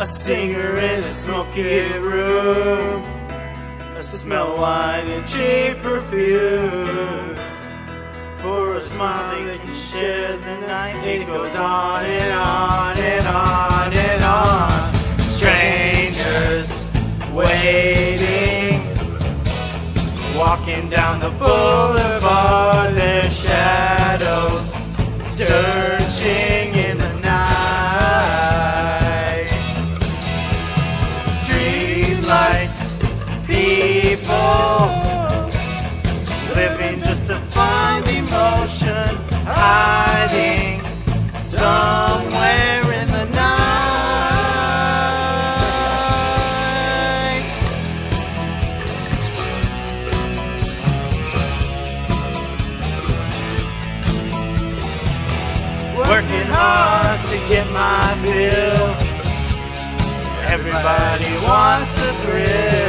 A singer in a smoky room. I smell of wine and cheap perfume. For a smile that can share the night, it goes on and on and on and on. Strangers waiting, walking down the boulevard, their shadows searching living just to find emotion, hiding somewhere in the night. Working hard to get my fill. Everybody wants a thrill.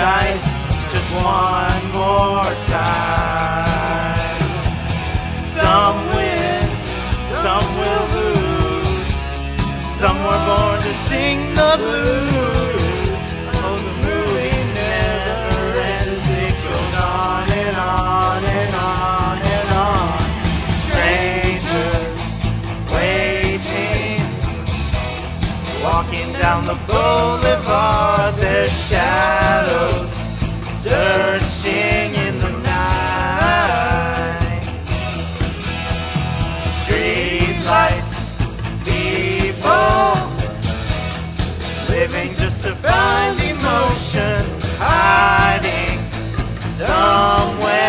Dice just one more time. Some win, some will lose. Some were born to sing the blues. Walking down the boulevard, their shadows searching in the night. Street lights, people living just to find emotion, hiding somewhere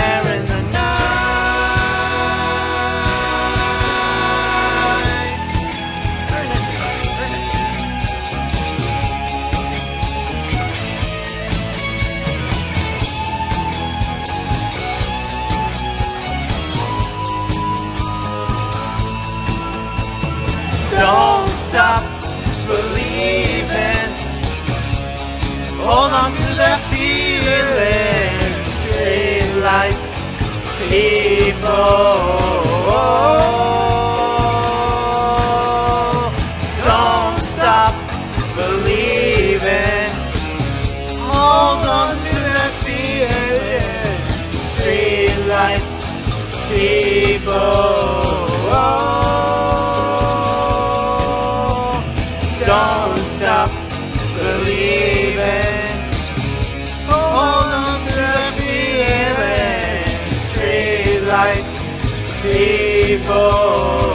believing. Hold on to that feeling. Street lights, people. Don't stop believing. Hold on to that feeling. People. People.